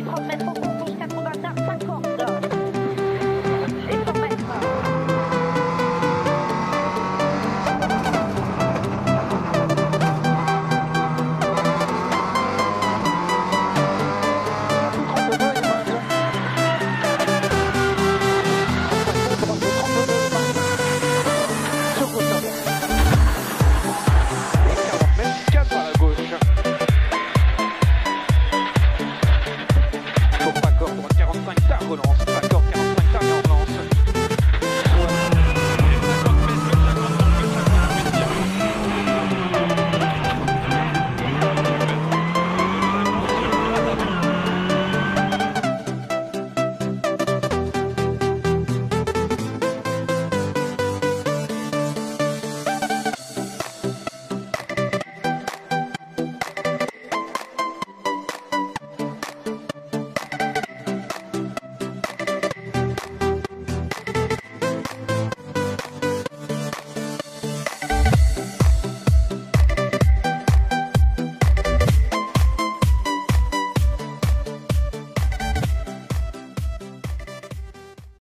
les transmettre au Colombo.